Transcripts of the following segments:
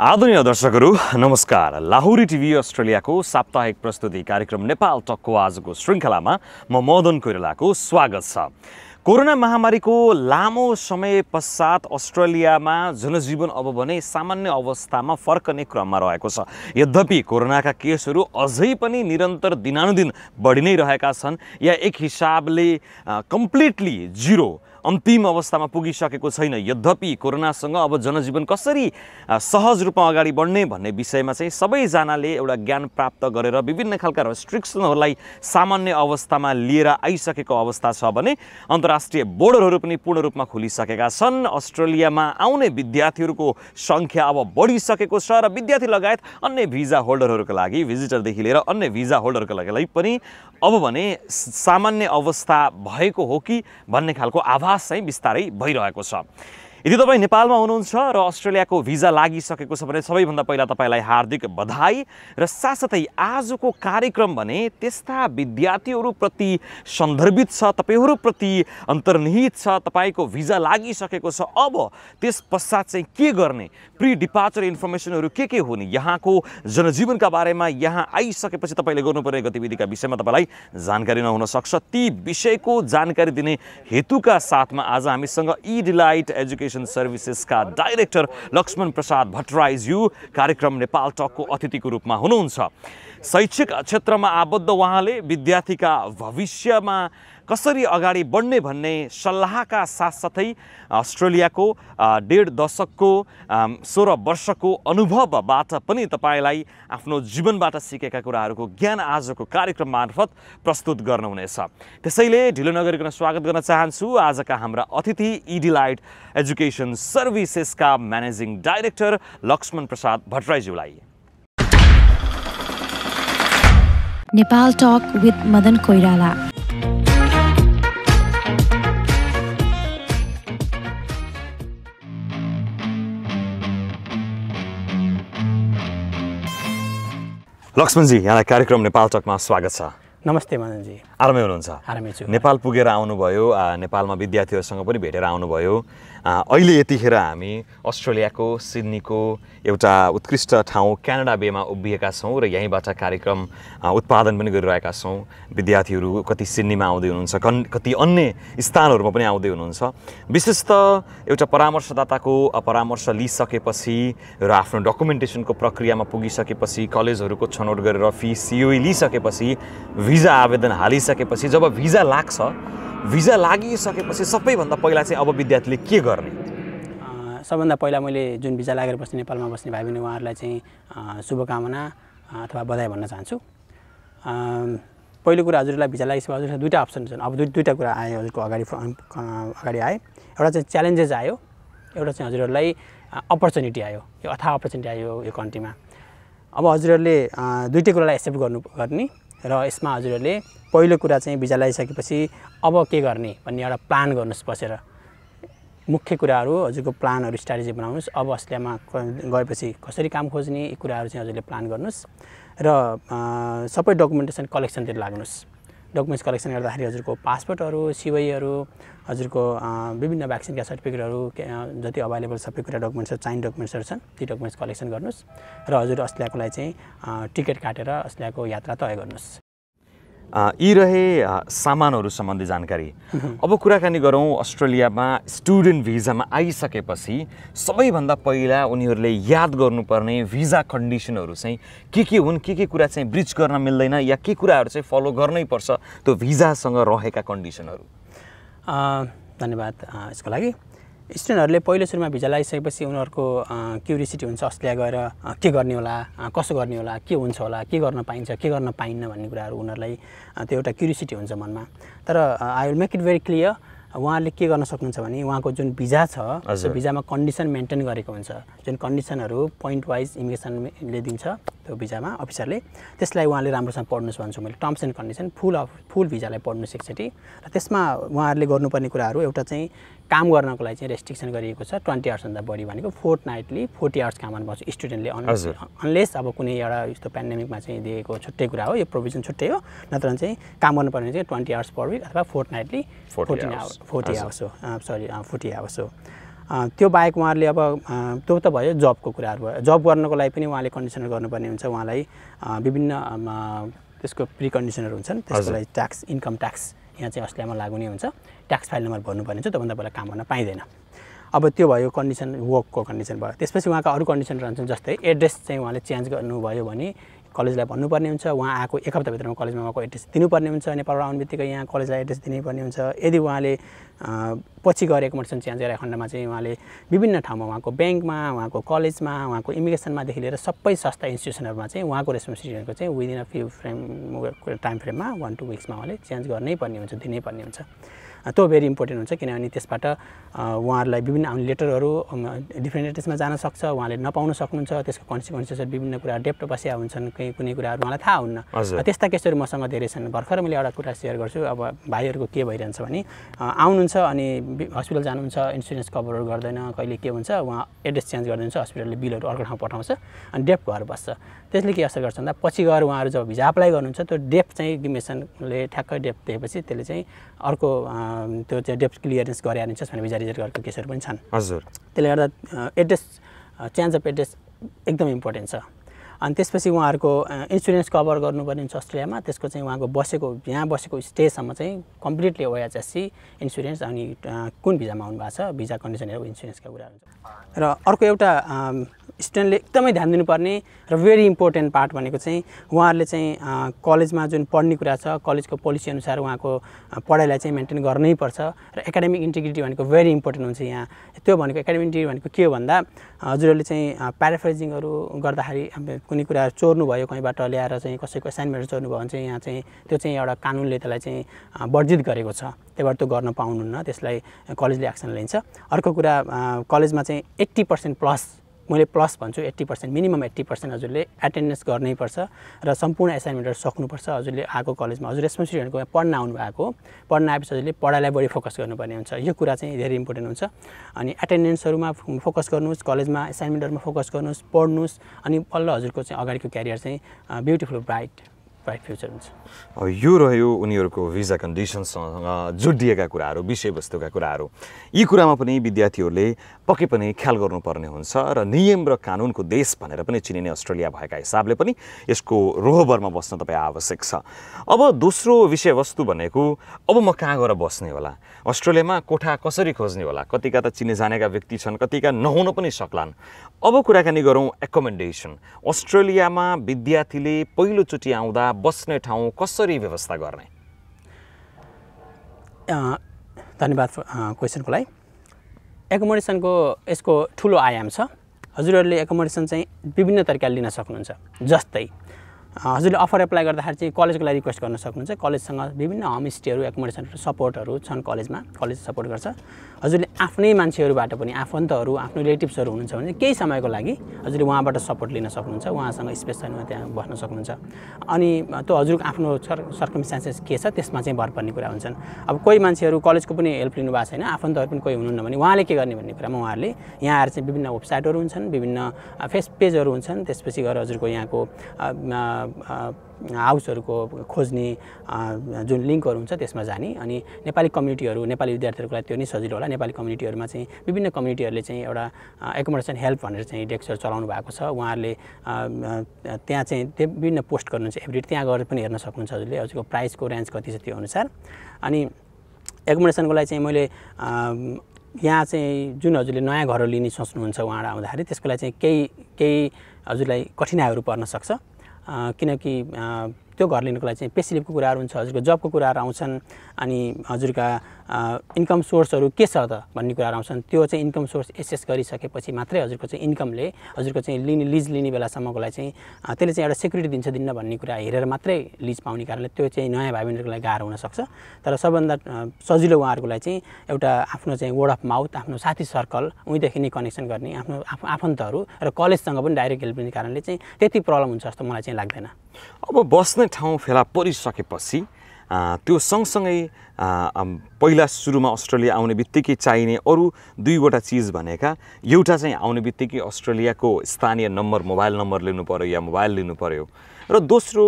आदरणीय दर्शकहरू नमस्कार। लाहुरी टिभी अस्ट्रेलियाको साप्ताहिक प्रस्तुति कार्यक्रम नेपाल टकको आजको श्रृङ्खलामा म मदन कोइरालाको स्वागत छ। कोरोना महामारीको लामो समय पश्चात अस्ट्रेलियामा जनजीवन अब भने सामान्य अवस्थामा फर्कने क्रममा रहेको छ। यद्यपि कोरोनाका केसहरू अझै पनि निरन्तर दिनानुदिन बढी नै रहेका छन् या एक हिसाबले कम्प्लिटली जिरो अन्तिम अवस्थामा पुगिसकेको छैन। यद्यपि कोरोनासँग अब जनजीवन कसरी सहज रूपमा अगाडि बढ्ने भन्ने विषयमा चाहिँ सबैजनाले एउटा ज्ञान प्राप्त गरेर विभिन्न खालका रेस्ट्रिक्सनहरूलाई सामान्य अवस्थामा लिएर आइसकेको अवस्था छ भने अन्तर्राष्ट्रिय बोर्डरहरू पनि पूर्ण रूपमा खुलिसकेका छन्। अस्ट्रेलियामा आउने विद्यार्थीहरूको सङ्ख्या अब बढिसकेको छ र विद्यार्थी लगायत अन्य भिजा होल्डरहरूको लागि भिजिटरदेखि लिएर अन्य भिजा होल्डरको लागि पनि अब भने सामान्य अवस्था भएको हो कि भन्ने खालको आभास चाहिँ बिस्तारै भइरहेको छ। यदि तपाईँ नेपालमा हुनुहुन्छ र अस्ट्रेलियाको भिजा लागिसकेको छ भने सबैभन्दा पहिला तपाईँलाई हार्दिक बधाई र साथसाथै आजको कार्यक्रम भने त्यस्ता विद्यार्थीहरूप्रति सन्दर्भित छ तपाईँहरूप्रति अन्तर्निहित छ तपाईँको भिजा लागिसकेको छ अब त्यस पश्चात चाहिँ के गर्ने? प्रि डिपार्चर इन्फर्मेसनहरू के के हुने? यहाँको जनजीवनका बारेमा यहाँ आइसकेपछि तपाईँले गर्नुपर्ने गतिविधिका विषयमा तपाईँलाई जानकारी नहुन सक्छ। ती विषयको जानकारी दिने हेतुका साथमा आज हामीसँग ई डिलाइट एजुकेसन सर्भिसेसका डाइरेक्टर लक्ष्मण प्रसाद भट्टराईज्यू कार्यक्रम नेपाल टकको अतिथिको रूपमा हुनुहुन्छ। शैक्षिक क्षेत्रमा आबद्ध उहाँले विद्यार्थीका भविष्यमा कसरी अगाडि बढ्ने भन्ने सल्लाहका साथसाथै अस्ट्रेलियाको डेढ दशकको सोह्र वर्षको अनुभवबाट पनि तपाईँलाई आफ्नो जीवनबाट सिकेका कुराहरूको ज्ञान आजको कार्यक्रम मार्फत प्रस्तुत गर्नुहुनेछ। त्यसैले ढिलो नगरिकन स्वागत गर्न चाहन्छु। आजका हाम्रा अतिथि इडिलाइट एजुकेसन सर्भिसेसका म्यानेजिङ डाइरेक्टर लक्ष्मण प्रसाद भट्टराईज्यूलाई। Nepal Talk with Madan Koirala. लक्ष्मणजी यहाँलाई कार्यक्रम नेपाल टकमा स्वागत छ नमस्ते मदनजी आरामै हुनुहुन्छ। नेपाल पुगेर आउनुभयो नेपालमा विद्यार्थीहरूसँग पनि भेटेर आउनुभयो। अहिले यतिखेर हामी अस्ट्रेलियाको सिडनीको एउटा उत्कृष्ट ठाउँ क्यानाडा बेमा उभिएका छौँ र यहीँबाट कार्यक्रम उत्पादन पनि गरिरहेका छौँ। विद्यार्थीहरू कति सिडनीमा आउँदै हुनुहुन्छ कन कति अन्य स्थानहरूमा पनि आउँदै हुनुहुन्छ। विशेष त एउटा परामर्शदाताको परामर्श लिइसकेपछि र आफ्नो डकुमेन्टेसनको प्रक्रियामा पुगिसकेपछि कलेजहरूको छनौट गरेर फी सिओई लिइसकेपछि भिजा आवेदन हालिसकेपछि जब भिजा लाग्छ भिजा लागिसकेपछि सबैभन्दा पहिला चाहिँ अब विद्यार्थीले के गर्ने? सबभन्दा पहिला मैले जुन भिजा लागेर बस्ने नेपालमा बस्ने भाइ बहिनी उहाँहरूलाई चाहिँ शुभकामना अथवा बधाई भन्न चाहन्छु। पहिलो कुरा हजुरलाई भिजा लागिसके हजुरलाई दुईवटा अप्सन छन्। अब दुई दुईवटा कुरा आयो हजुरको अगाडि अगाडि आए एउटा चाहिँ च्यालेन्जेस आयो एउटा चाहिँ हजुरहरूलाई अपर्च्युनिटी आयो। यो अथा अपर्च्युनिटी आयो यो कन्ट्रीमा। अब हजुरहरूले दुइटै कुरालाई एक्सेप्ट गर्नु गर्ने। र यसमा हजुरहरूले पहिलो कुरा चाहिँ भिजा लगाइसकेपछि अब के गर्ने भन्ने एउटा प्लान गर्नुहोस् बसेर। मुख्य कुराहरू हजुरको प्लानहरू स्ट्राटेजी बनाउनुहोस्। अब अस्ट्रेलियामा गएपछि कसरी काम खोज्ने यी कुराहरू चाहिँ हजुरले प्लान गर्नुहोस्। र सबै डकुमेन्टेसन कलेक्सनतिर लाग्नुहोस्। डकुमेन्ट्स कलेक्सन गर्दाखेरि हजुरको पासपोर्टहरू सिओईहरू हजुरको विभिन्न भ्याक्सिनका सर्टिफिकेटहरू जति अभाइलेबल सबै कुरा डकुमेन्ट्सहरू चाहिने डकुमेन्ट्सहरू छन् ती डकुमेन्ट्स कलेक्सन गर्नुहोस् र हजुर अस्ट्रेलियाको लागि चाहिँ टिकट काटेर अस्ट्रेलियाको यात्रा तय गर्नुहोस्। यी रहे सामानहरू सम्बन्धी जानकारी। अब कुराकानी गरौँ अस्ट्रेलियामा स्टुडेन्ट भिजामा आइसकेपछि सबैभन्दा पहिला उनीहरूले याद गर्नुपर्ने भिजा कन्डिसनहरू चाहिँ के के हुन् के के कुरा चाहिँ ब्रिज गर्न मिल्दैन या के कुराहरू चाहिँ फलो गर्नै पर्छ त्यो भिजासँग रहेका कन्डिसनहरू धन्यवाद यसको लागि। स्टुडेन्टहरूले पहिलो सुरुमा भिजा लगाइसकेपछि उनीहरूको क्युरियोसिटी हुन्छ अस्ट्रेलिया गएर के गर्ने होला कसो गर्ने होला के हुन्छ होला के गर्न पाइन्छ के गर्न पाइन्न भन्ने कुराहरू उनीहरूलाई त्यो एउटा क्युरियोसिटी हुन्छ मनमा। तर I will make it very clear उहाँहरूले के गर्न सक्नुहुन्छ भने उहाँको जुन भिजा छ त्यो। भिजामा कन्डिसन मेन्टेन गरेको हुन्छ। जुन कन्डिसनहरू पोइन्ट वाइज इमिग्रेसनले दिन्छ। त्यो भिजामा अफिसरले। त्यसलाई उहाँले राम्रोसँग पढ्नुहोस् भन्छु मैले। Terms and condition full of full भिजालाई पढ्नुहोस् एकचोटि र त्यसमा उहाँहरूले गर्नुपर्ने कुराहरू एउटा चाहिँ काम गर्नको लागि चाहिँ रेस्ट्रिक्सन गरिएको छ। ट्वेन्टी आवर्सभन्दा बढी भनेको फोर्थ नाइटली फोर्टी आवर्स काम गर्नु पाउँछ स्टुडेन्टले हजुर। अनलेस अब कुनै एउटा यस्तो पेन्डेमिकमा चाहिँ दिएको छुट्टै कुरा हो यो प्रोभिजन छुट्टै हो नत्र चाहिँ काम गर्नुपर्ने चाहिँ ट्वेन्टी आवर्स पर विक अथवा fortnightly 40 fourteen hours. Hours forty. Hours हो। सरी फोर्टी आवर्स हो। त्यो बाहेक उहाँहरूले अब त्यो त भयो जबको कुराहरू भयो। जब गर्नको लागि पनि उहाँले कन्डिसनर गर्नुपर्ने हुन्छ। उहाँलाई विभिन्न त्यसको प्रिकन्डिसनहरू हुन्छन्। त्यसको। लागि ट्याक्स इन्कम ट्याक्स यहाँ चाहिँ अस्ट्रेलियामा लागु नै हुन्छ। ट्याक्स फाइल नम्बर भर्नुपर्ने हुन्छ त्योभन्दा पहिला काम गर्न पाइँदैन। अब त्यो भयो कन्डिसन वर्कको कन्डिसन भयो। त्यसपछि उहाँका अरू कन्डिसन रहन्छन् जस्तै एड्रेस चाहिँ उहाँले चेन्ज गर्नुभयो भने कलेजलाई भन्नुपर्ने हुन्छ उहाँ आएको एक हप्ताभित्रमा कलेजमा उहाँको एड्रेस दिनुपर्ने हुन्छ नेपालबाट आउने बित्तिकै यहाँ कलेजलाई एड्रेस दिनुपर्ने हुन्छ। यदि उहाँले पछि गएर एकोमोडेसन चेन्ज गरेको खण्डमा चाहिँ उहाँले विभिन्न ठाउँमा उहाँको ब्याङ्कमा उहाँको कलेजमा उहाँको इमिग्रेसनमादेखि लिएर सबै संस्था इन्स्टिट्युसनहरूमा चाहिँ उहाँको रेस्पोन्सिबिलिटीहरूको चाहिँ within a few frame time फ्रेममा one two विक्समा उहाँले चेन्ज गर्नै पर्ने हुन्छ दिनै पर्ने हुन्छ। त्यो भेरी इम्पोर्टेन्ट हुन्छ किनभने त्यसबाट उहाँहरूलाई विभिन्न आउने लेटरहरू डिफ्रेन्ट एड्रेसमा जान सक्छ उहाँले नपाउन सक्नुहुन्छ त्यसको कन्सिक्वेन्सेसहरू विभिन्न कुरा डेप्ट बसिया हुन्छन् केही कुनै कुराहरू उहाँलाई थाहा हुन्न। त्यस्ता केसहरू मसँग धेरै छन्। भर्खर मैले एउटा कुरा सेयर गर्छु अब भाइहरूको के भइरहन्छ भने आउनुहुन्छ अनि हस्पिटल जानुहुन्छ इन्सुरेन्स कभरहरू गर्दैन कहिले के हुन्छ उहाँ एड्रेस चेन्ज गरिदिन्छ हस्पिटलले बिलहरू अर्को ठाउँ पठाउँछ अनि डेप घर बस्छ। त्यसले के असर गर्छ भन्दा पछि गएर उहाँहरू जब भिजा अप्लाई गर्नुहुन्छ त्यो डेप चाहिँ इमिग्रेसनले ठ्याक्कै डेप दिएपछि त्यसले चाहिँ अर्को त्यो चाहिँ डेप क्लियरेन्स गरे हालिन्छ भने भिजा रिजेक्ट गरेको केसहरू पनि छन्। हजुर। त्यसले गर्दा एड्रेस चेन्ज अफ एड्रेस एकदम इम्पोर्टेन्ट छ। अनि त्यसपछि उहाँहरूको इन्सुरेन्स कभर गर्नुपर्ने हुन्छ अस्ट्रेलियामा त्यसको चाहिँ उहाँको बसेको यहाँ बसेको स्टेजसम्म चाहिँ कम्प्लिटली ओएचएससी इन्सुरेन्स अनि कुन भिजामा आउनुभएको छ भिजा कन्डिसनहरू इन्सुरेन्सका कुराहरू। हुन्छ र अर्को एउटा स्टुडेन्टले एकदमै ध्यान दिनुपर्ने र भेरी इम्पोर्टेन्ट पार्ट भनेको चाहिँ उहाँहरूले चाहिँ कलेजमा जुन पढ्ने कुरा छ कलेजको पोलिसी अनुसार उहाँको पढाइलाई चाहिँ मेन्टेन गर्नै पर्छ र एकाडेमिक इन्टिग्रिटी भनेको भेरी इम्पोर्टेन्ट हुन्छ यहाँ। त्यो भनेको एकाडेमिक इन्टिग्रिटी भनेको के हो भन्दा हजुरहरूले चाहिँ प्याराफ्राइजिङहरू गर्दाखेरि कुनै कुरा चोर्नु भयो कहीँबाट ल्याएर चाहिँ कसैको एसाइनमेन्ट चोर्नु भयो भने चाहिँ यहाँ चाहिँ त्यो चाहिँ एउटा कानुनले त्यसलाई चाहिँ वर्जित गरेको छ। त्यही भएर त्यो गर्न पाउनुहुन्न त्यसलाई कलेजले एक्सन लिन्छ। अर्को कुरा कलेजमा चाहिँ एट्टी पर्सेन्ट प्लस मैले प्लस भन्छु eighty percent minimum eighty percent हजुरले एटेन्डेन्स गर्नै पर्छ र सम्पूर्ण एसाइनमेन्टहरू सक्नुपर्छ हजुरले आएको कलेजमा। हजुर रेस्पोन्सिबिलिटी भनेको पढ्न आउनु भएको पढ्न आएपछि हजुरले पढाइलाई बढी फोकस गर्नुपर्ने हुन्छ। यो कुरा चाहिँ धेरै इम्पोर्टेन्ट हुन्छ। अनि एटेन्डेन्सहरूमा फोकस गर्नुहोस् कलेजमा एसाइनमेन्टहरूमा फोकस गर्नुहोस् पढ्नुहोस् अनि बल्ल हजुरको चाहिँ अगाडिको क्यारियर चाहिँ ब्युटिफुल ब्राइट ब्राइट फ्युचर हुन्छ यो रह्यो उनीहरूको भिजा कन्डिसनसँग जोडिएका कुराहरू विषयवस्तुका कुराहरू। यी कुरामा पनि विद्यार्थीहरूले पक्कै पनि ख्याल गर्नुपर्ने हुन्छ र नियम र कानुनको देश भनेर पनि चिनिने अस्ट्रेलिया भएका हिसाबले पनि यसको रोहबरमा बस्न तपाईँ आवश्यक छ। अब दोस्रो विषयवस्तु भनेको अब म कहाँ गएर बस्ने होला? अस्ट्रेलियामा कोठा कसरी खोज्ने होला? कतिका त चिने जानेका व्यक्ति छन् कतिका नहुन पनि सक्लान्। अब कुराकानी गरौँ एकोमेन्डेसन अस्ट्रेलियामा विद्यार्थीले पहिलोचोटि आउँदा बस्ने ठाउँ कसरी व्यवस्था गर्ने? धन्यवाद क्वेसनको लागि। एकोमोडेसनको यसको ठुलो आयाम छ। हजुरहरूले एकोमोडेसन चाहिँ विभिन्न तरिकाले लिन सक्नुहुन्छ जस्तै हजुरले अफर एप्लाई गर्दाखेरि चाहिँ कलेजको लागि रिक्वेस्ट गर्न सक्नुहुन्छ। कलेजसँग विभिन्न होमस्टेहरू एकोमोडेसनहरू सपोर्टहरू छन् कलेजमा। कलेज सपोर्ट गर्छ। हजुरले आफ्नै मान्छेहरूबाट पनि आफन्तहरू आफ्नो रिलेटिभ्सहरू हुनुहुन्छ भने केही समयको लागि हजुरले उहाँबाट सपोर्ट लिन सक्नुहुन्छ उहाँसँग स्पेस छैन त्यहाँ बस्न सक्नुहुन्छ। अनि त्यो हजुरको आफ्नो सर सर्कमस्टान्सेस के छ त्यसमा चाहिँ भर पर्ने कुरा हुन्छन्। अब कोही मान्छेहरू कलेजको पनि हेल्प लिनु भएको छैन आफन्तहरू पनि कोही हुनुहुन्न भने उहाँले के गर्ने भन्ने कुरामा उहाँहरूले यहाँ आएर चाहिँ विभिन्न वेबसाइटहरू हुन्छन् विभिन्न फेस पेजहरू हुन्छन् त्यसपछि गएर हजुरको यहाँको हाउसहरूको खोज्ने जुन लिङ्कहरू हुन्छ त्यसमा जाने। अनि नेपाली कम्युनिटीहरू नेपाली विद्यार्थीहरूको लागि त्यो नै सजिलो होला। नेपाली कम्युनिटीहरूमा चाहिँ विभिन्न कम्युनिटीहरूले चाहिँ एउटा एकोमोडेसन हेल्प भनेर चाहिँ डेस्कहरू चलाउनु भएको छ। उहाँहरूले त्यहाँ चाहिँ त्यो विभिन्न पोस्ट गर्नुहुन्छ एभ्री त्यहाँ गएर पनि हेर्न सक्नुहुन्छ हजुरले। हजुरको प्राइसको रेन्ज कति छ त्यो अनुसार। अनि एकोमोडेसनको लागि चाहिँ मैले यहाँ चाहिँ जुन हजुरले नयाँ घर लिने सोच्नुहुन्छ उहाँ आउँदाखेरि त्यसको लागि चाहिँ केही केही हजुरलाई कठिनाइहरू पर्न सक्छ। किनकि त्यो घर लिनुको लागि चाहिँ पेसिलिपको कुराहरू हुन्छ हजुरको जबको कुराहरू आउँछन् अनि हजुरका इन्कम सोर्सहरू के छ त भन्ने कुराहरू आउँछन् त्यो चाहिँ इन्कम सोर्स एसेस गरिसकेपछि मात्रै हजुरको चाहिँ इन्कमले हजुरको चाहिँ लिने लिज लिने बेलासम्मको लागि चाहिँ त्यसले चाहिँ एउटा सेक्युरिटी दिन्छ दिन्न भन्ने कुरा हेरेर मात्रै लिज पाउने कारणले त्यो चाहिँ नयाँ भाइ बहिनीहरूको लागि गाह्रो हुनसक्छ। तर सबभन्दा सजिलो उहाँहरूको लागि चाहिँ एउटा आफ्नो चाहिँ वर्ड अफ माउथ आफ्नो साथी सर्कल उहीँदेखि नै कनेक्सन गर्ने आफ्नो आफ आफन्तहरू र कलेजसँग पनि डाइरेक्ट हेल्प लिने कारणले चाहिँ त्यति प्रब्लम हुन्छ जस्तो मलाई चाहिँ लाग्दैन। अब बस्ने ठाउँ फेला परिसकेपछि त्यो सँगसँगै पहिला सुरुमा अस्ट्रेलिया आउने बित्तिकै चाहिने अरू दुईवटा चिज भनेका एउटा चाहिँ आउने बित्तिकै अस्ट्रेलियाको स्थानीय नम्बर मोबाइल नम्बर लिनु पऱ्यो या मोबाइल लिनु पऱ्यो र दोस्रो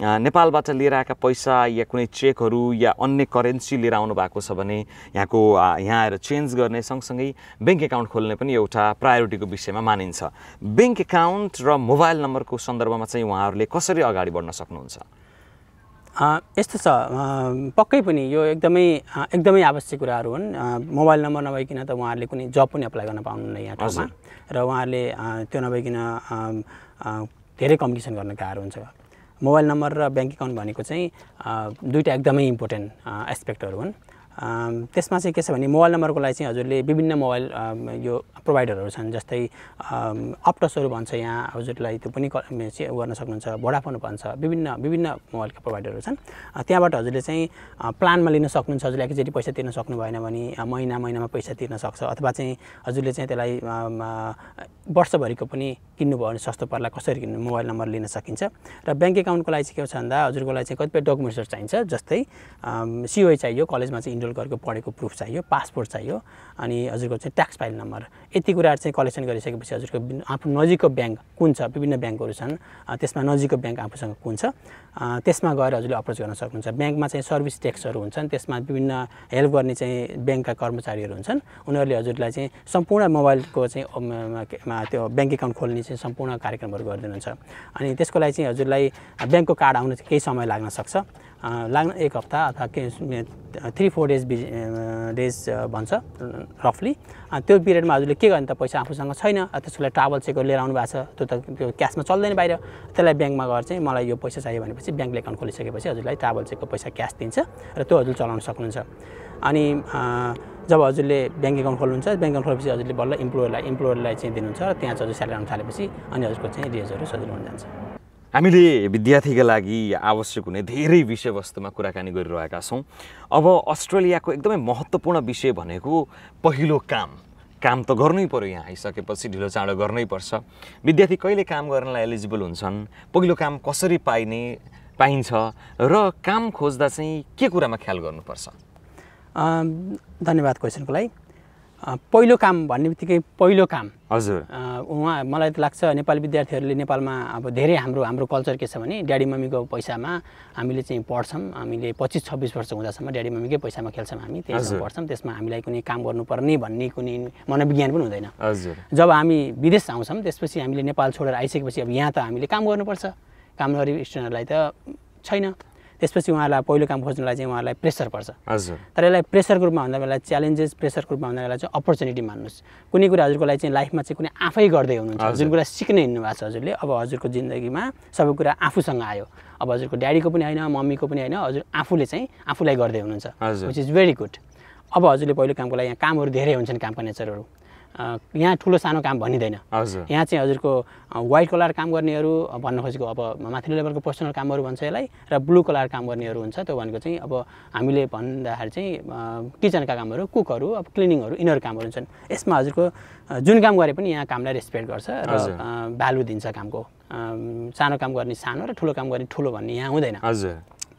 नेपालबाट लिएर आएका पैसा या कुनै चेकहरू या अन्य करेन्सी लिएर आउनु भएको छ भने यहाँको यहाँ आएर चेन्ज गर्ने सँगसँगै ब्याङ्क एकाउन्ट खोल्ने पनि एउटा प्रायोरिटीको विषयमा मानिन्छ। ब्याङ्क एकाउन्ट र मोबाइल नम्बरको सन्दर्भमा चाहिँ उहाँहरूले कसरी अगाडि बढ्न सक्नुहुन्छ? यस्तो छ। पक्कै पनि यो एकदमै एकदमै आवश्यक कुराहरू हुन्। मोबाइल नम्बर नभइकन त उहाँहरूले कुनै जब पनि अप्लाई गर्न पाउनुहुन्न यहाँ ठाउँमा। र उहाँहरूले त्यो नभइकन धेरै कम्युनिकेसन गर्न गाह्रो हुन्छ। मोबाइल नम्बर र ब्याङ्क एकाउन्ट भनेको चाहिँ दुइटा एकदमै इम्पोर्टेन्ट एस्पेक्टहरू हुन्। त्यसमा चाहिँ के छ भने मोबाइल नम्बरको लागि चाहिँ हजुरले विभिन्न मोबाइल यो प्रोभाइडरहरू छन् जस्तै अप्टसहरू भन्छ यहाँ हजुरलाई त्यो पनि गर्न सक्नुहुन्छ भोडाफोन भन्छ विभिन्न विभिन्न मोबाइलका प्रोभाइडरहरू छन्। त्यहाँबाट हजुरले चाहिँ प्लानमा लिन सक्नुहुन्छ हजुरले एकचोटि पैसा तिर्न सक्नु भएन भने महिना महिनामा पैसा तिर्न सक्छ अथवा चाहिँ हजुरले चाहिँ त्यसलाई वर्षभरिको पनि किन्नुभयो भने सस्तो पर्ला कसरी किन्नु मोबाइल नम्बर लिन सकिन्छ। र ब्याङ्क एकाउन्टको लागि चाहिँ के छ भन्दा हजुरको लागि चाहिँ कतिपय डकुमेन्ट्सहरू चाहिन्छ जस्तै सिओआई चाहियो कलेजमा चाहिँ इनरोल गरेको पढेको प्रुफ चाहियो पासपोर्ट चाहियो अनि हजुरको चाहिँ ट्याक्स फाइल नम्बर यति कुराहरू चाहिँ कलेक्सन गरिसकेपछि हजुरको आफ्नो नजिकको ब्याङ्क कुन छ? विभिन्न ब्याङ्कहरू छन्। त्यसमा नजिकको ब्याङ्क आफूसँग कुन छ? त्यसमा गएर हजुरले अप्रोच गर्न सक्नुहुन्छ। ब्याङ्कमा चाहिँ सर्भिस ट्याक्सहरू हुन्छन्। त्यसमा विभिन्न हेल्प गर्ने चाहिँ ब्याङ्कका कर्मचारीहरू हुन्छन्। उनीहरूले हजुरलाई चाहिँ सम्पूर्ण मोबाइलको चाहिँ त्यो ब्याङ्क एकाउन्ट खोल्ने चाहिँ सम्पूर्ण कार्यक्रमहरू गरिदिनुहुन्छ। अनि त्यसको लागि चाहिँ हजुरलाई ब्याङ्कको कार्ड आउनु केही समय लाग्न सक्छ। लाग्न एक हप्ता अथवा के three four days biz days भन्छ रफली त्यो पिरियडमा हजुरले के गर्ने त पैसा आफूसँग छैन त्यसको लागि ट्राभल चेकहरू लिएर आउनु भएको छ त्यो त त्यो क्यासमा चल्दैन बाहिर। त्यसलाई ब्याङ्कमा गएर चाहिँ मलाई यो पैसा चाहियो भनेपछि ब्याङ्कले एकाउन्ट खोलिसकेपछि हजुरलाई ट्राभल चेकको पैसा क्यास दिन्छ र त्यो हजुरले चलाउन सक्नुहुन्छ। अनि जब हजुरले ब्याङ्क एकाउन्ट खोल्नुहुन्छ ब्याङ्क एकाउन्ट खोलेपछि हजुरले बल्ल इम्प्लोयरलाई इम्प्लोयरलाई चाहिँ दिनुहुन्छ र त्यहाँ चाहिँ हजुर स्यालेरी आउनु थालेपछि अनि हजुरको चाहिँ रेजहरू सजिलो हुन जान्छ। हामीले विद्यार्थीका लागि आवश्यक हुने धेरै विषयवस्तुमा कुराकानी गरिरहेका छौँ। अब अस्ट्रेलियाको एकदमै महत्त्वपूर्ण विषय भनेको पहिलो काम। काम त गर्नै पर्यो यहाँ आइसकेपछि ढिलो चाँडो गर्नै पर्छ। विद्यार्थी कहिले काम गर्नलाई एलिजिबल हुन्छन्? पहिलो काम कसरी पाइने पाइन्छ? र काम खोज्दा चाहिँ के कुरामा ख्याल गर्नुपर्छ? धन्यवाद क्वेसनको लागि। पहिलो काम भन्ने बित्तिकै पहिलो काम। हजुर। उहाँ मलाई त लाग्छ नेपाली विद्यार्थीहरूले नेपालमा अब धेरै हाम्रो हाम्रो कल्चर के छ भने ड्याडी मम्मीको पैसामा हामीले चाहिँ पढ्छौँ हामीले पच्चिस छब्बिस वर्ष हुँदासम्म ड्याडी मम्मीकै पैसामा खेल्छौँ हामी। त्यसमा पढ्छौँ त्यसमा हामीलाई कुनै काम गर्नुपर्ने भन्ने कुनै मनोविज्ञान पनि हुँदैन। हजुर। जब हामी विदेश आउँछौँ त्यसपछि हामीले नेपाल छोडेर आइसकेपछि अब यहाँ त हामीले काम गर्नुपर्छ। काम गरी स्टुडेन्टहरूलाई त छैन। त्यसपछि उहाँहरूलाई पहिलो काम खोज्नलाई चाहिँ उहाँहरूलाई प्रेसर पर्छ। तर यसलाई प्रेसरको रूपमा भन्दा बेला च्यालेन्जेस प्रेसरको रूपमा भन्दा बेला चाहिँ अपर्च्युनिटी मान्नुहोस्। कुनै कुरा हजुरको लागि चाहिँ लाइफमा चाहिँ कुनै आफै गर्दै हुनुहुन्छ। जुन कुरा सिक्ने हिँड्नु भएको छ हजुरले अब हजुरको जिन्दगीमा सबै कुरा आफूसँग आयो। अब हजुरको ड्याडीको पनि होइन मम्मीको पनि होइन हजुर आफूले चाहिँ आफूलाई गर्दै हुनुहुन्छ। विच इज भेरी गुड अब हजुरले पहिलो कामको लागि यहाँ कामहरू धेरै हुन्छन् कामका नेचरहरू। यहाँ ठुलो सानो काम भनिँदैन। यहाँ चाहिँ हजुरको वाइट कलर काम गर्नेहरू भन्न खोजेको अब माथिल्लो लेभलको पर्सनल कामहरू भन्छ यसलाई र ब्लू कलर काम गर्नेहरू हुन्छ त्यो भनेको चाहिँ अब हामीले भन्दाखेरि चाहिँ किचनका कामहरू कुकहरू अब क्लिनिङहरू यिनीहरू कामहरू हुन्छन्। यसमा हजुरको जुन काम गरे पनि यहाँ कामलाई रेस्पेक्ट गर्छ र। भ्यालु दिन्छ कामको। सानो काम गर्ने सानो र ठुलो काम गर्ने ठुलो भन्ने यहाँ हुँदैन। हजुर।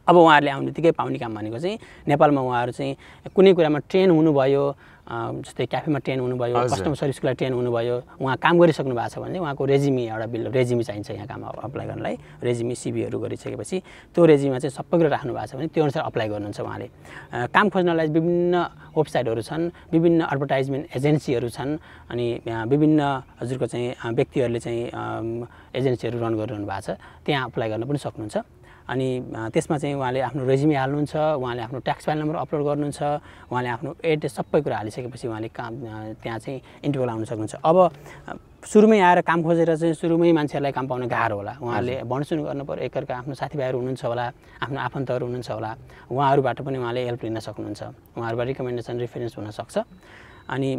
अब उहाँहरूले आउने बित्तिकै पाउने काम भनेको चाहिँ नेपालमा उहाँहरू चाहिँ कुनै कुरामा ट्रेन हुनुभयो जस्तै क्याफेमा ट्रेन हुनुभयो। कस्टमर सर्भिसको लागि ट्रेन हुनुभयो उहाँ काम गरिसक्नु भएको छ भने उहाँको रेजिमी एउटा बिल रेजिमी चाहिन्छ यहाँ काम अप्लाई गर्नलाई। रेजिमी सिबीहरू गरिसकेपछि त्यो रेजिमीमा चाहिँ सबै कुरा राख्नु भएको छ भने त्यो अनुसार अप्लाई गर्नुहुन्छ उहाँले। काम खोज्नलाई विभिन्न वेबसाइटहरू छन् विभिन्न एडभर्टाइजमेन्ट एजेन्सीहरू छन् अनि विभिन्न हजुरको चाहिँ व्यक्तिहरूले चाहिँ एजेन्सीहरू रन गरिरहनु भएको छ। त्यहाँ अप्लाई गर्न पनि सक्नुहुन्छ। अनि त्यसमा चाहिँ उहाँले आफ्नो रेज्युमे हाल्नुहुन्छ उहाँले आफ्नो ट्याक्स फाइल नम्बर अपलोड गर्नुहुन्छ उहाँले आफ्नो एड्रेस सबै कुरा हालिसकेपछि उहाँले काम त्यहाँ चाहिँ इन्टरभ्यू लाउन सक्नुहुन्छ। अब सुरुमै आएर काम खोजेर चाहिँ सुरुमै मान्छेहरूलाई काम पाउन गाह्रो होला। उहाँहरूले भनसुन गर्नु पऱ्यो एकअर्का आफ्नो साथीभाइहरू हुनुहुन्छ होला आफ्नो आफन्तहरू हुनुहुन्छ होला उहाँहरूबाट पनि उहाँले हेल्प लिन सक्नुहुन्छ। उहाँहरूबाट रिकमेन्डेसन रिफरेन्स हुनसक्छ अनि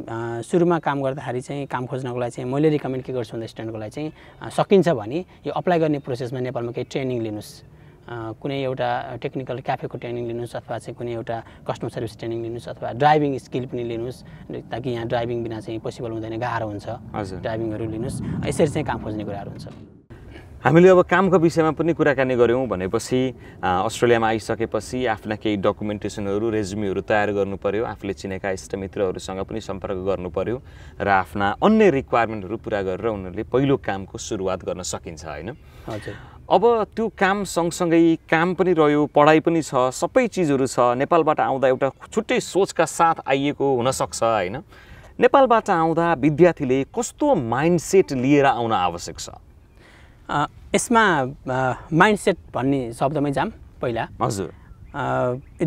सुरुमा काम गर्दाखेरि चाहिँ काम खोज्नको लागि चाहिँ मैले रिकमेन्ड के गर्छु भन्दा स्टुडेन्टको लागि चाहिँ सकिन्छ भने यो अप्लाई गर्ने प्रोसेसमा नेपालमा केही ट्रेनिङ लिनुहोस् कुनै एउटा टेक्निकल क्याफेको ट्रेनिङ लिनुहोस् अथवा चाहिँ कुनै एउटा कस्टमर सर्भिस ट्रेनिङ लिनुहोस् अथवा ड्राइभिङ स्किल पनि लिनुहोस् ताकि यहाँ ड्राइभिङ बिना चाहिँ पोसिबल हुँदैन गाह्रो हुन्छ। ड्राइभिङहरू लिनुहोस् यसरी चाहिँ काम खोज्ने कुराहरू हुन्छ। हामीले अब कामको विषयमा पनि कुराकानी गऱ्यौँ भनेपछि अस्ट्रेलियामा आइसकेपछि आफ्ना केही डकुमेन्टेसनहरू रेज्युमीहरू तयार गर्नु पर्यो आफूले चिनेका इष्टमित्रहरूसँग पनि सम्पर्क गर्नु पर्यो र आफ्ना अन्य रिक्वायरमेन्टहरू पुरा गरेर उनीहरूले पहिलो कामको सुरुवात गर्न सकिन्छ होइन? हजुर। अब त्यो काम सँगसँगै काम पनि रह्यो पढाइ पनि छ सबै चिजहरू छ। नेपालबाट आउँदा एउटा छुट्टै सोचका साथ आइएको हुनसक्छ होइन? नेपालबाट आउँदा विद्यार्थीले कस्तो माइन्डसेट लिएर आउन आवश्यक छ? यसमा माइन्डसेट भन्ने शब्दमै जाम पहिला। हजुर।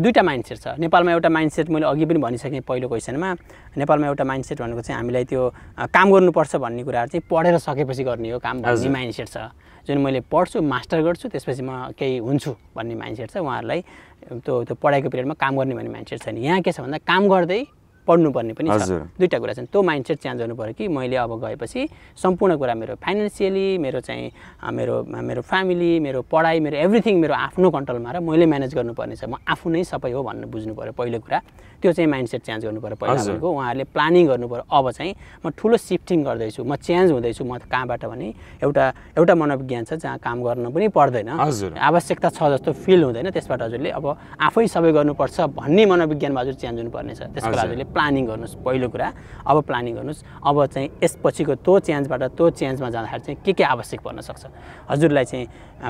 दुईवटा माइन्डसेट छ। नेपालमा एउटा माइन्डसेट मैले अघि पनि भनिसकेँ पहिलो क्वेसनमा। नेपालमा एउटा माइन्डसेट भनेको चाहिँ हामीलाई त्यो काम गर्नुपर्छ भन्ने कुराहरू चाहिँ पढेर सकेपछि गर्ने हो काम भन्ने। माइन्डसेट छ। जुन मैले पढ्छु मास्टर गर्छु त्यसपछि म केही हुन्छु भन्ने माइन्डसेट छ उहाँहरूलाई त्यो त्यो पढाइको पिरियडमा काम गर्ने भन्ने माइन्डसेट छैन। यहाँ के छ भन्दा काम गर्दै पढ्नुपर्ने पनि छ। दुईवटा कुरा छन्। त्यो माइन्डसेट चेन्ज गर्नु पऱ्यो कि मैले अब गएपछि सम्पूर्ण कुरा मेरो फाइनेन्सियली मेरो चाहिँ मेरो मेरो फ्यामिली मेरो पढाइ मेरो एभ्रिथिङ मेरो आफ्नो कन्ट्रोलमा र मैले म्यानेज गर्नुपर्ने छ। म आफू नै सबै हो भन्नु बुझ्नु पऱ्यो। पहिलो कुरा। त्यो चाहिँ माइन्डसेट चेन्ज गर्नु पऱ्यो पहिला। भनेको। उहाँहरूले प्लानिङ गर्नु पऱ्यो अब चाहिँ म ठुलो सिफ्टिङ गर्दैछु। म चेन्ज हुँदैछु। म कहाँबाट भने एउटा एउटा मनोविज्ञान छ जहाँ काम गर्न पनि पर्दैन। आवश्यकता छ जस्तो फिल हुँदैन। त्यसबाट हजुरले अब आफै सबै गर्नुपर्छ भन्ने मनोविज्ञानमा हजुर चेन्ज हुनुपर्नेछ त्यसको लागि हजुर। हजुरले प्लानिङ गर्नुहोस्। पहिलो कुरा अब प्लानिङ गर्नुहोस्। अब चाहिँ यसपछिको त्यो चेन्जबाट त्यो चेन्जमा जाँदाखेरि चाहिँ के के आवश्यक पर्न सक्छ? हजुरलाई चाहिँ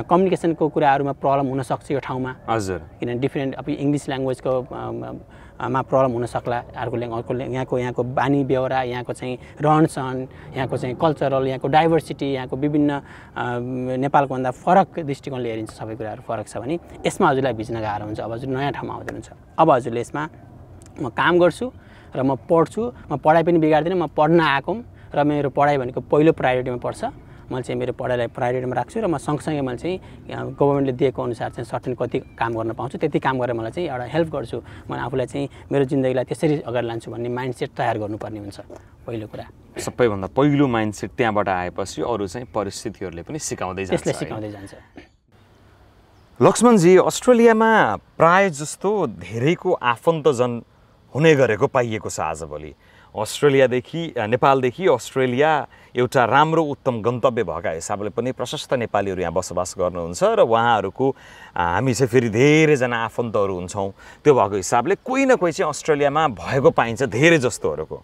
कम्युनिकेसनको कुराहरूमा प्रब्लम हुनसक्छ यो ठाउँमा? हजुर। किनभने डिफ्रेन्ट अब इङ्ग्लिस ल्याङ्ग्वेजको मा प्रब्लम हुनसक्ला अर्को ल्याङ अर्को ल्याङ- यहाँको यहाँको बानी बेहोरा यहाँको चाहिँ रहनसहन यहाँको चाहिँ कल्चरल यहाँको डाइभर्सिटी यहाँको विभिन्न नेपालको भन्दा फरक दृष्टिकोणले हेरिन्छ सबै कुराहरू फरक छ भने यसमा हजुरलाई भिज्न गाह्रो हुन्छ। अब हजुर नयाँ ठाउँमा आउँदै हुनुहुन्छ। अब हजुरले यसमा म काम गर्छु र म पढ्छु म पढाइ पनि बिगार्दिनँ म पढ्न आएको र मेरो पढाइ भनेको पहिलो प्रायोरिटीमा पर्छ। मैले चाहिँ मेरो पढाइलाई प्रायोरिटीमा राख्छु र म सँगसँगै मैले चाहिँ गभर्मेन्टले दिएको अनुसार चाहिँ सर्टेन कति काम गर्न पाउँछु। त्यति काम गरेर मलाई चाहिँ एउटा हेल्प गर्छु। म आफूलाई चाहिँ मेरो जिन्दगीलाई त्यसरी अगाडि लान्छु भन्ने माइन्डसेट तयार गर्नुपर्ने हुन्छ। पहिलो कुरा। सबैभन्दा पहिलो माइन्डसेट त्यहाँबाट आएपछि अरू चाहिँ परिस्थितिहरूले पनि सिकाउँदै जान्छ त्यसले। सिकाउँदै जान्छ। लक्ष्मणजी अस्ट्रेलियामा प्राय जस्तो धेरैको आफन्तजन हुने गरेको पाइएको छ आजभोलि। अस्ट्रेलियादेखि नेपालदेखि अस्ट्रेलिया एउटा राम्रो उत्तम गन्तव्य भएका हिसाबले पनि प्रशस्त नेपालीहरू यहाँ बसोबास गर्नुहुन्छ र उहाँहरूको हामी चाहिँ फेरि धेरैजना आफन्तहरू हुन्छौँ। त्यो भएको हिसाबले कोही न कोही चाहिँ अस्ट्रेलियामा भएको पाइन्छ धेरै जस्तोहरूको।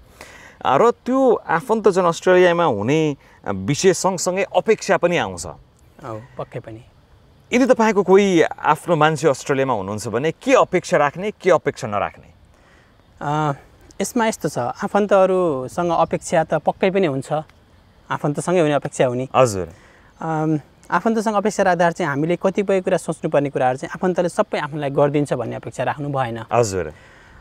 र त्यो आफन्तजन अस्ट्रेलियामा हुने विषय सँगसँगै अपेक्षा पनि आउँछ। पक्कै पनि। यदि तपाईँको कोही आफ्नो मान्छे अस्ट्रेलियामा हुनुहुन्छ भने के अपेक्षा राख्ने के अपेक्षा नराख्ने? यसमा यस्तो छ आफन्तहरूसँग अपेक्षा त पक्कै पनि हुन्छ। आफन्तसँगै हुने अपेक्षा हुने। हजुर। आफन्तसँग अपेक्षा राख्दाखेरि चाहिँ हामीले कतिपय कुरा सोच्नुपर्ने कुराहरू चाहिँ आफन्तले सबै आफूलाई गरिदिन्छ भन्ने अपेक्षा राख्नु भएन। हजुर।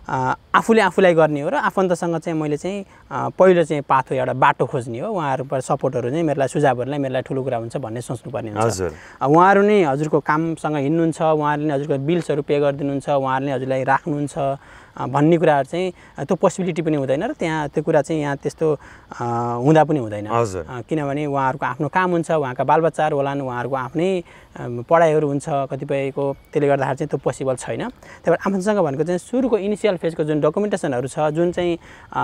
आफूले आफूलाई गर्ने हो र आफन्तसँग चाहिँ मैले चाहिँ पहिलो चाहिँ पाथो एउटा बाटो खोज्ने हो। उहाँहरूबाट सपोर्टहरू चाहिँ मेरोलाई सुझावहरूलाई मेरोलाई ठुलो कुरा हुन्छ भन्ने सोच्नुपर्ने हुन्छ। उहाँहरू नै हजुरको कामसँग हिँड्नुहुन्छ उहाँहरूले नै हजुरको बिल्सहरू पे गरिदिनुहुन्छ उहाँहरूले हजुरलाई राख्नुहुन्छ। भन्ने कुराहरू चाहिँ त्यो पोसिबिलिटी पनि हुँदैन र त्यहाँ त्यो कुरा चाहिँ यहाँ त्यस्तो हुँदा पनि हुँदैन। किनभने उहाँहरूको आफ्नो काम हुन्छ उहाँका बालबच्चाहरू होलान् उहाँहरूको आफ्नै पढाइहरू हुन्छ कतिपयको त्यसले गर्दाखेरि चाहिँ त्यो पोसिबल छैन। त्यही भएर आफन्तसँग भनेको चाहिँ सुरुको इनिसियल फेजको जुन डकुमेन्टेसनहरू छ जुन चाहिँ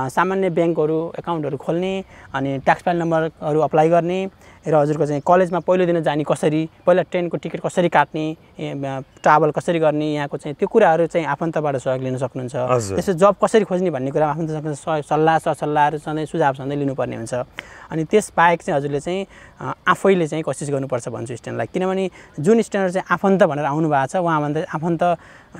सामान्य ब्याङ्कहरू एकाउन्टहरू खोल्ने अनि ट्याक्स फाइल नम्बरहरू अप्लाई गर्ने र हजुरको चाहिँ कलेजमा पहिलो दिन जाने कसरी पहिला ट्रेनको टिकट कसरी काट्ने ट्राभल कसरी गर्ने यहाँको चाहिँ त्यो कुराहरू चाहिँ आफन्तबाट सहयोग लिन सक्नुहुन्छ। त्यसो जब कसरी खोज्ने भन्ने कुरा आफन्तसँग सल्लाह सरसल्लाहहरू सधैँ सुझाव सधैँ लिनुपर्ने हुन्छ। अनि त्यस बाहेक चाहिँ हजुरले चाहिँ आफैले चाहिँ कोसिस गर्नुपर्छ भन्छु स्ट्यान्डलाई। किनभने जुन स्ट्यान्डहरू चाहिँ आफन्त भनेर आउनु भएको छ उहाँभन्दा आफन्त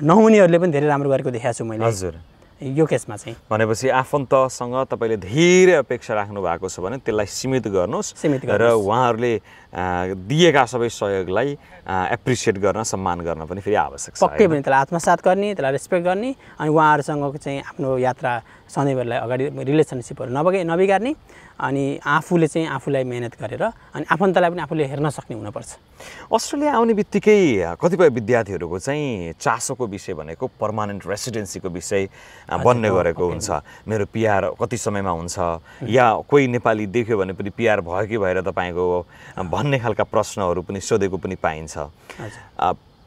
नहुनेहरूले पनि धेरै राम्रो गरेको देखाएको छु मैले। हजुर। यो केसमा चाहिँ। भनेपछि आफन्तसँग तपाईँले धेरै अपेक्षा राख्नु भएको छ भने त्यसलाई सीमित गर्नुहोस् सीमित र। उहाँहरूले दिएका सबै सहयोगलाई एप्रिसिएट गर्न सम्मान गर्न पनि फेरि आवश्यक छ पक्कै? पनि त्यसलाई आत्मसात गर्ने त्यसलाई रेस्पेक्ट गर्ने अनि उहाँहरूसँगको चाहिँ आफ्नो यात्रा सधैँभरिलाई अगाडि रिलेसनसिपहरू नबगे नबिगार्ने अनि आफूले चाहिँ आफूलाई मेहनत गरेर अनि आफन्तलाई पनि आफूले हेर्न सक्ने हुनुपर्छ। अस्ट्रेलिया आउने बित्तिकै कतिपय विद्यार्थीहरूको चाहिँ चासोको विषय भनेको पर्मानेन्ट रेसिडेन्सीको विषय बन्ने गरेको हुन्छ। मेरो पिआर कति समयमा हुन्छ? या कोही नेपाली देख्यो भने पनि पिआर भयो कि भएर तपाईँको भन्ने खालका प्रश्नहरू पनि सोधेको पनि पाइन्छ।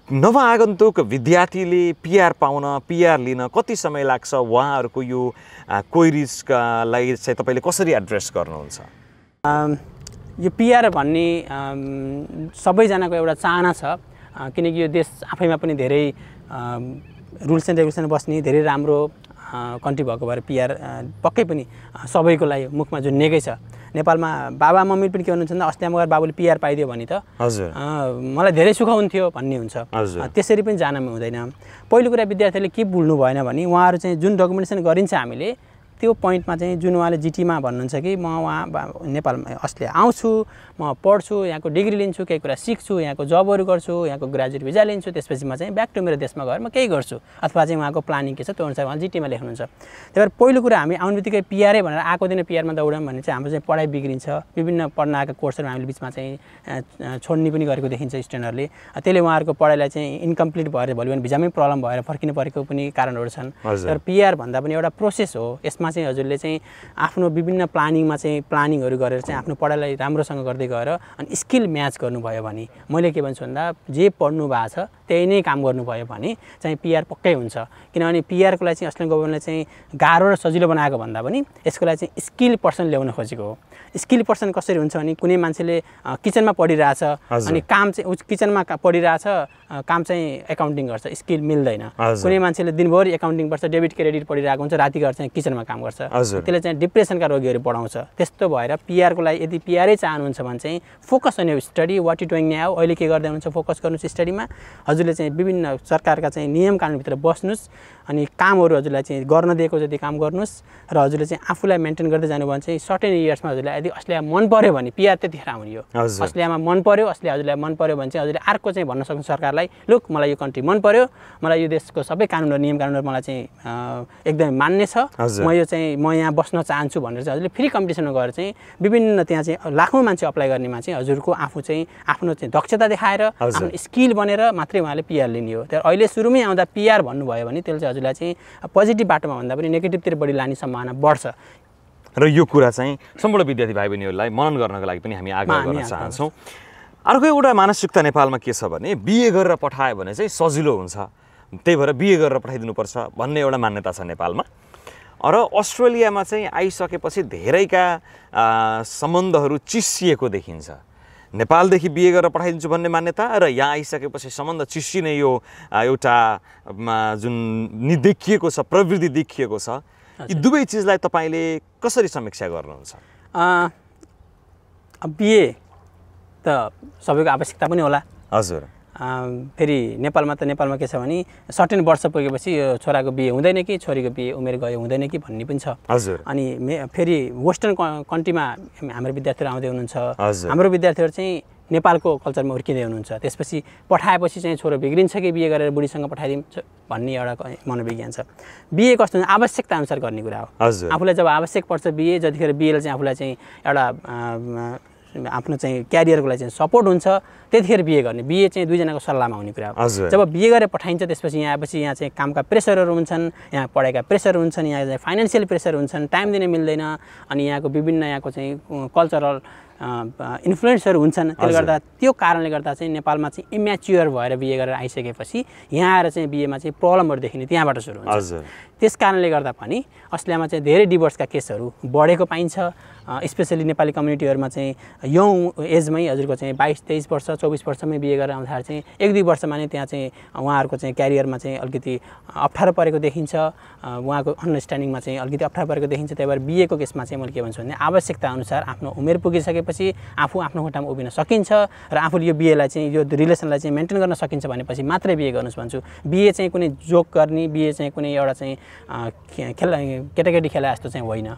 नवआगन्तुक विद्यार्थीले पिआर पाउन पिआर लिन कति समय लाग्छ? उहाँहरूको यो क्वेरिजका लागि चाहिँ तपाईँले कसरी एड्रेस गर्नुहुन्छ? यो पिआर भन्ने सबैजनाको एउटा चाहना छ। किनकि यो देश आफैमा पनि धेरै रुल्स एन्ड रेगुलेसन बस्ने धेरै राम्रो कन्ट्री भएको भएर पिआर पक्कै पनि सबैको लागि मुखमा जुन्नेकै छ। नेपालमा बाबा मम्मी पनि के भन्नुहुन्छ भन्दा अस्ति मगर बाबुले पिआर पाइदियो भने त हजुर। मलाई धेरै सुख हुन्थ्यो भन्ने हुन्छ। त्यसरी पनि जान हुँदैन। पहिलो कुरा विद्यार्थीले के भुल्नु भएन भने उहाँहरू चाहिँ जुन डकुमेन्टेसन गरिन्छ हामीले त्यो पोइन्टमा चाहिँ जुन उहाँले जिटीमा भन्नुहुन्छ कि म उहाँ नेपालमा अस्ट्रेलिया आउँछु म पढ्छु यहाँको डिग्री लिन्छु केही कुरा सिक्छु यहाँको जबहरू गर्छु यहाँको ग्रेजुएट भिजा लिन्छु त्यसपछि म चाहिँ ब्याक टु मेरो देशमा गएर म केही गर्छु। अथवा चाहिँ उहाँको प्लानिङ के छ त्यो अनुसार उहाँ जिटीमा लेख्नुहुन्छ। त्यही भएर पहिलो कुरा हामी आउने बित्तिकै पिआरए भनेर आएको दिन पिआरमा दौड्यौँ भने चाहिँ हाम्रो चाहिँ पढाइ बिग्रिन्छ। विभिन्न पढ्न आएका कोर्सहरू हामीले बिचमा चाहिँ छोड्ने पनि गरेको देखिन्छ स्टुडेन्टहरूले। त्यसले उहाँहरूको पढाइलाई चाहिँ इन्कम्प्लिट भएर भोलि बिहान भिजामै प्रब्लम भएर फर्किनु परेको पनि कारणहरू छन्। तर पिआर भन्दा पनि एउटा प्रोसेस हो। यसमा चाहिँ हजुरले चाहिँ आफ्नो विभिन्न प्लानिङमा चाहिँ प्लानिङहरू गरेर चाहिँ आफ्नो पढाइलाई राम्रोसँग गर्दै गएर अनि स्किल म्याच गर्नुभयो भने मैले के भन्छु भन्दा जे पढ्नु भएको छ त्यही नै काम गर्नुभयो भने चाहिँ पिआर पक्कै हुन्छ किनभने पिआरको लागि चाहिँ अस्ट्रेलियन गभर्मेन्टले चाहिँ गाह्रो र सजिलो बनाएको भन्दा पनि यसको लागि चाहिँ स्किल पर्सन ल्याउन खोजेको हो स्किल पर्सन कसरी हुन्छ भने कुनै मान्छेले किचनमा पढिरहेछ। अनि काम चाहिँ किचनमा पढिरहेछ काम चाहिँ एकाउन्टिङ गर्छ स्किल मिल्दैन। कुनै मान्छेले दिनभरि एकाउन्टिङ गर्छ डेबिट क्रेडिट पढिरहेको हुन्छ राति गएर चाहिँ किचनमा काम गर्छ। त्यसले चाहिँ डिप्रेसनका रोगीहरू बढाउँछ त्यस्तो भएर पिआरको लागि यदि पिआरै चाहनुहुन्छ भने चाहिँ फोकस अन यो study what you doing now अहिले के गर्दै हुनुहुन्छ फोकस गर्नुहोस् स्टडीमा हजुरले चाहिँ विभिन्न सरकारका चाहिँ नियम कानुनभित्र बस्नुहोस् अनि कामहरू हजुरलाई चाहिँ गर्न दिएको जति काम गर्नुहोस् र हजुरले चाहिँ आफूलाई मेन्टेन गर्दै जानु भने चाहिँ सर्टेन इयर्समा हजुरलाई यदि अस्ट्रेलिया मन पऱ्यो भने पिआर त्यतिखेर आउने हो। अस्ट्रेलियामा मन पऱ्यो अस्ट्रेलिया हजुरलाई मन पऱ्यो भने चाहिँ हजुरले अर्को चाहिँ भन्न सक्नु सरकारलाई लुक मलाई यो कन्ट्री मन पऱ्यो मलाई यो देशको सबै कानुन र नियम कानुनहरू मलाई चाहिँ एकदमै मान्ने छ। म यो चाहिँ म यहाँ बस्न चाहन्छु भनेर चाहिँ हजुरले फ्री कम्पिटिसनमा गएर चाहिँ विभिन्न त्यहाँ चाहिँ लाखौँ मान्छे अप्लाई गर्नेमा चाहिँ हजुरको आफू चाहिँ आफ्नो चाहिँ दक्षता देखाएर। आफ्नो स्किल बनेर मात्रै उहाँले पिआर लिने हो। तर अहिले सुरुमै आउँदा पिआर भन्नुभयो भने त्यसले चाहिँ हजुरलाई चाहिँ पोजिटिभ बाटोमा भन्दा पनि नेगेटिभतिर बढी लाने सम्भावना बढ्छ। र यो कुरा चाहिँ सम्पूर्ण विद्यार्थी भाइ बहिनीहरूलाई मनन गर्नको लागि पनि हामी आग्रह गर्न चाहन्छौँ। अर्को एउटा मानसिकता नेपालमा के छ भने बिए गरेर पठायो भने चाहिँ सजिलो हुन्छ। त्यही भएर बिए गरेर पठाइदिनुपर्छ भन्ने एउटा मान्यता छ नेपालमा। र अस्ट्रेलियामा चाहिँ आइसकेपछि धेरैका सम्बन्धहरू चिसिएको देखिन्छ। नेपालदेखि बिहे गरेर पठाइदिन्छु भन्ने मान्यता र यहाँ आइसकेपछि सम्बन्ध चिसिने यो एउटा जुन नि देखिएको छ प्रवृत्ति देखिएको छ यी दुवै चिजलाई तपाईँले कसरी समीक्षा गर्नुहुन्छ? बिए त सबैको आवश्यकता पनि होला। हजुर। फेरि नेपालमा त नेपालमा के छ भने सर्टेन वर्ष पुगेपछि यो छोराको बिहे हुँदैन कि छोरीको बिहे उमेर गयो हुँदैन कि भन्ने पनि छ। हजुर। अनि फेरि वेस्टर्न कन्ट्रीमा हाम्रो विद्यार्थीहरू आउँदै हुनुहुन्छ। हाम्रो विद्यार्थीहरू चाहिँ नेपालको कल्चरमा हुर्किँदै हुनुहुन्छ। त्यसपछि पठाएपछि चाहिँ छोरो बिग्रिन्छ कि बिहे गरेर बुढीसँग पठाइदिन्छ भन्ने एउटा मनोविज्ञान छ। बिहे कस्तो हुन्छ? आवश्यकता अनुसार गर्ने कुरा हो। आफूलाई जब आवश्यक पर्छ बिहे जतिखेर बिहेले चाहिँ आफूलाई चाहिँ एउटा आफ्नो चाहिँ क्यारियरको लागि चाहिँ सपोर्ट हुन्छ त्यतिखेर बिहे गर्ने बिहे चाहिँ दुईजनाको सल्लाहमा हुने कुरा हो। जब बिहे गरेर पठाइन्छ त्यसपछि यहाँ आएपछि यहाँ चाहिँ कामका प्रेसरहरू हुन्छन् यहाँ पढाइका प्रेसर हुन्छन् यहाँ चाहिँ फाइनेन्सियल प्रेसर हुन्छन् टाइम दिन मिल्दैन अनि यहाँको विभिन्न यहाँको चाहिँ कल्चरल इन्फ्लुएन्सहरू हुन्छन्। त्यसले। गर्दा त्यो कारणले गर्दा चाहिँ नेपालमा चाहिँ इम्याच्योर भएर बिहे गरेर आइसकेपछि यहाँ आएर चाहिँ बिहेमा चाहिँ प्रब्लमहरू देखिने त्यहाँबाट सुरु हुन्छ। त्यस कारणले गर्दा पनि अस्ट्रेलियामा चाहिँ धेरै डिभोर्सका केसहरू बढेको पाइन्छ। स्पेसली नेपाली कम्युनिटीहरूमा चाहिँ यङ एजमै हजुरको चाहिँ बाइस तेइस वर्ष चौबिस वर्षमै बिहे गरेर आउँदाखेरि चाहिँ एक दुई वर्षमा नै त्यहाँ चाहिँ उहाँहरूको चाहिँ क्यारियरमा चाहिँ अलिकति अप्ठ्यारो परेको देखिन्छ। उहाँको अन्डरस्ट्यान्डिङमा चाहिँ अलिकति अप्ठ्यारो परेको देखिन्छ। त्यही भएर बिहेको केसमा चाहिँ मैले के भन्छु भने आवश्यकता अनुसार आफ्नो उमेर पुगिसकेपछि आफू आफ्नो खुट्टामा उभिन सकिन्छ र आफूले यो बिहेलाई चाहिँ यो रिलेसनलाई चाहिँ मेन्टेन गर्न सकिन्छ भनेपछि मात्रै बिहे गर्नुहोस् भन्छु। बिहे चाहिँ कुनै जोक गर्ने बिहे चाहिँ कुनै एउटा चाहिँ खेला केटाकेटी खेला जस्तो चाहिँ होइन।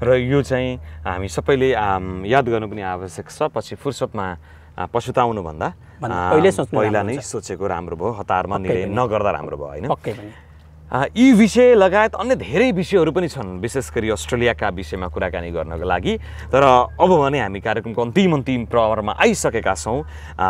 र यो चाहिँ हामी सबैले याद गर्नु पनि आवश्यक छ। पछि फुर्सदमा पछुताउनुभन्दा पहिला नै। सोचेको राम्रो भयो हतारमा निर्णय। नगर्दा राम्रो भयो होइन? पक्कै पनि। आ, यी विषय लगायत अन्य धेरै विषयहरू पनि छन् विशेष गरी अस्ट्रेलियाका विषयमा कुराकानी गर्नको लागि। तर अब भने हामी कार्यक्रमको अन्तिम अन्तिम प्रहरमा आइसकेका छौँ।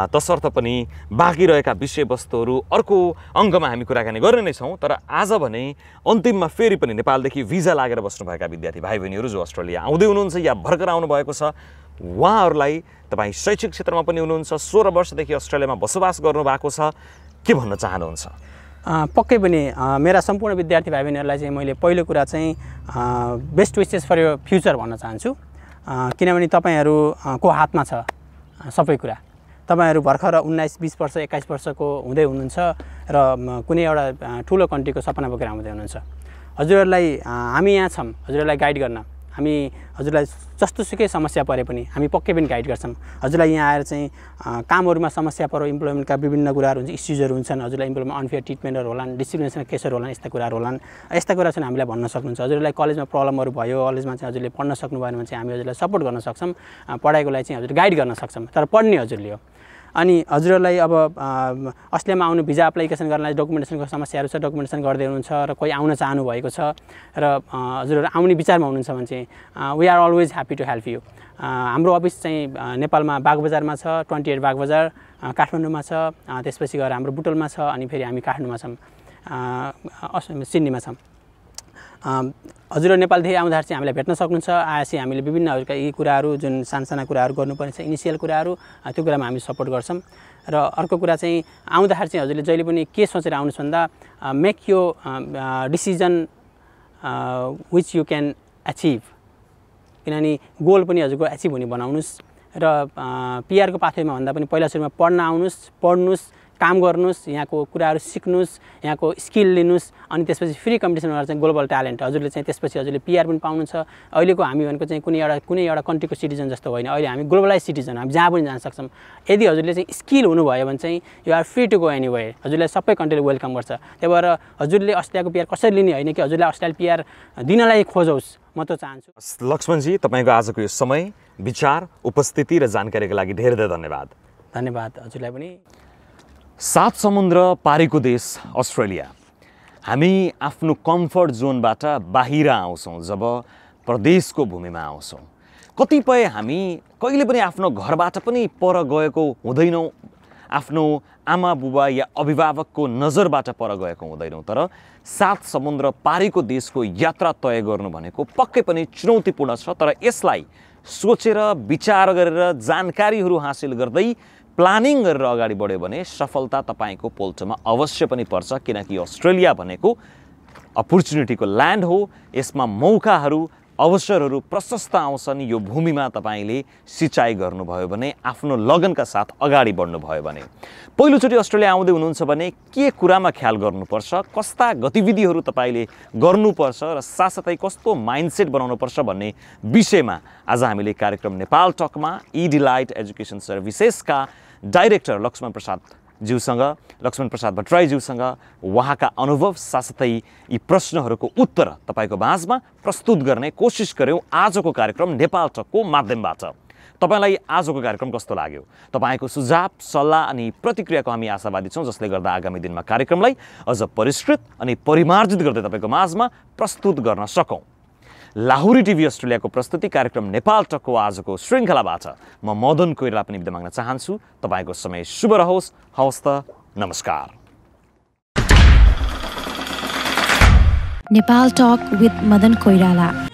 तसर्थ पनि बाँकी रहेका विषयवस्तुहरू अर्को अङ्कमा हामी कुराकानी गर्ने नै छौँ। तर आज भने अन्तिममा फेरि पनि नेपालदेखि भिजा लागेर बस्नुभएका विद्यार्थी भाइ बहिनीहरू जो अस्ट्रेलिया आउँदै हुनुहुन्छ या भर्खर आउनुभएको छ उहाँहरूलाई तपाईँ शैक्षिक क्षेत्रमा पनि हुनुहुन्छ। सोह्र वर्षदेखि अस्ट्रेलियामा बसोबास गर्नुभएको छ। के भन्न चाहनुहुन्छ? पक्कै पनि मेरा सम्पूर्ण विद्यार्थी भाइ बहिनीहरूलाई चाहिँ मैले पहिलो कुरा चाहिँ बेस्ट विसेस फर यो फ्युचर भन्न चाहन्छु। किनभने तपाईँहरूको हातमा छ? सबै कुरा। तपाईँहरू भर्खर उन्नाइस बिस वर्ष एक्काइस वर्षको हुँदै हुनुहुन्छ र कुनै एउटा ठुलो कन्ट्रीको सपना बोकेर आउँदै हुनुहुन्छ। हजुरहरूलाई हामी यहाँ छौँ। हजुरहरूलाई गाइड गर्न। हामी हजुरलाई जस्तोसुकै समस्या परे पनि हामी पक्कै पनि गाइड गर्छौँ हजुरलाई यहाँ आएर चाहिँ कामहरूमा समस्या पऱ्यो इम्प्लोइमेन्टका विभिन्न कुराहरू हुन्छ इस्युजहरू हुन्छन् हजुरलाई इम्प्लोइमेन्ट अनफेयर ट्रिटमेन्टहरू होलान् डिस्क्रिमिनेसन केसहरू होलान् यस्ता कुराहरू होलान्। यस्ता कुरा चाहिँ हामीलाई भन्न सक्नुहुन्छ। हजुरलाई कलेजमा प्रब्लमहरू भयो कलेजमा चाहिँ हजुरले पढ्न सक्नु भएन भने चाहिँ हामी हजुरलाई सपोर्ट गर्न सक्छौँ पढाइको लागि चाहिँ हजुर गाइड गर्न सक्छौँ। तर पढ्ने हजुरले हो। अनि हजुरहरूलाई अब अस्ट्रेलियामा आउनु भिजा एप्लिकेसन गर्नलाई डकुमेन्टेसनको समस्याहरू छ डकुमेन्टेसन गर्दै हुनुहुन्छ र कोही आउन चाहनु भएको छ र हजुरहरू आउने विचारमा हुनुहुन्छ भने चाहिँ we are always happy to help you हाम्रो अफिस चाहिँ नेपालमा बागबजारमा छ ट्वेन्टी एट बागबजार काठमाडौँमा छ त्यसपछि गएर हाम्रो बुटोलमा छ अनि फेरि हामी काठमाडौँमा छौँ सिडनीमा छौँ। हजुर नेपालदेखि आउँदाखेरि चाहिँ हामीलाई भेट्न सक्नुहुन्छ। आएपछि हामीले विभिन्न हजुरका यी कुराहरू जुन सानसाना कुराहरू गर्नुपर्ने छ इनिसियल कुराहरू त्यो कुरामा हामी सपोर्ट गर्छौँ। र अर्को कुरा चाहिँ आउँदाखेरि चाहिँ हजुरले जहिले पनि के सोचेर आउनुहोस् भन्दा मेक यो decision which you can achieve किनभने गोल पनि हजुरको एचिभ हुने बनाउनुहोस्। र पिआरको पाथवेमा भन्दा पनि पहिला सुरुमा पढ्न आउनुहोस् पढ्नुहोस् काम गर्नुहोस् यहाँको कुराहरू सिक्नुहोस् यहाँको स्किल लिनुहोस् अनि त्यसपछि फ्री कम्पिटिसन गरेर चाहिँ ग्लोबल ट्यालेन्ट हजुरले चाहिँ त्यसपछि हजुरले पिआर पनि पाउनुहुन्छ अहिलेको हामी भनेको चाहिँ कुनै एउटा कुनै एउटा कन्ट्रीको सिटिजन जस्तो होइन। अहिले हामी ग्लोबलाइज सिटिजन हामी जहाँ पनि जान सक्छौँ। यदि हजुरले चाहिँ स्किल हुनुभयो भने चाहिँ you are free to go any हजुरलाई सबै कन्ट्रीले वेलकम गर्छ। त्यही भएर हजुरले अस्ट्रेलियाको पिआर कसरी लिने होइन कि हजुरलाई अस्ट्रेलिया पिआर दिनलाई खोजोस् म त चाहन्छु। लक्ष्मणजी तपाईँको आजको यो समय विचार उपस्थिति र जानकारीको लागि धेरै धेरै धन्यवाद। धन्यवाद हजुरलाई पनि। सात समुद्र पारीको देश अस्ट्रेलिया। हामी आफ्नो कम्फर्ट जोनबाट बाहिर आउँछौँ जब प्रदेशको भूमिमा आउँछौँ। कतिपय हामी कहिले पनि आफ्नो घरबाट पनि पर गएको हुँदैनौँ। आफ्नो आमा बुबा या अभिभावकको नजरबाट पर गएको हुँदैनौँ। तर सात समुद्र पारीको देशको यात्रा तय गर्नु भनेको पक्कै पनि चुनौतीपूर्ण छ। तर यसलाई सोचेर विचार गरेर जानकारीहरू हासिल गर्दै प्लानिङ गरेर अगाडि बढ्यो भने सफलता तपाईँको पोल्टोमा अवश्य पनि पर्छ किनकि अस्ट्रेलिया भनेको अपर्च्युनिटीको ल्यान्ड हो। यसमा मौकाहरू अवसरहरू प्रशस्त आउँछन्। यो भूमिमा तपाईँले सिँचाइ गर्नुभयो भने आफ्नो लगनका साथ अगाडि बढ्नुभयो भने। पहिलोचोटि अस्ट्रेलिया आउँदै हुनुहुन्छ भने के कुरामा ख्याल गर्नुपर्छ कस्ता गतिविधिहरू तपाईँले गर्नुपर्छ र साथसाथै कस्तो माइन्डसेट बनाउनुपर्छ भन्ने विषयमा आज हामीले कार्यक्रम नेपाल टकमा ई डिलाइट एजुकेसन सर्भिसेसका डाइरेक्टर लक्ष्मण प्रसाद ज्यूसँग लक्ष्मण प्रसाद भट्टराईज्यूसँग उहाँका अनुभव साथसाथै यी प्रश्नहरूको उत्तर तपाईँको माझमा प्रस्तुत गर्ने कोसिस गऱ्यौँ आजको कार्यक्रम नेपाल टकको माध्यमबाट। तपाईँलाई आजको कार्यक्रम कस्तो लाग्यो? तपाईँको सुझाव सल्लाह अनि प्रतिक्रियाको हामी आशावादी छौँ जसले गर्दा आगामी दिनमा कार्यक्रमलाई अझ परिष्कृत अनि परिमार्जित गर्दै तपाईँको माझमा प्रस्तुत गर्न सकौँ। लाहुरी टिभी अस्ट्रेलियाको प्रस्तुति कार्यक्रम नेपाल टकको आजको श्रृङ्खलाबाट म मदन कोइराला पनि बिदा माग्न चाहन्छु। तपाईँको समय शुभ रहोस्। हवस् त नमस्कार। Nepal Talk with Madan Koirala.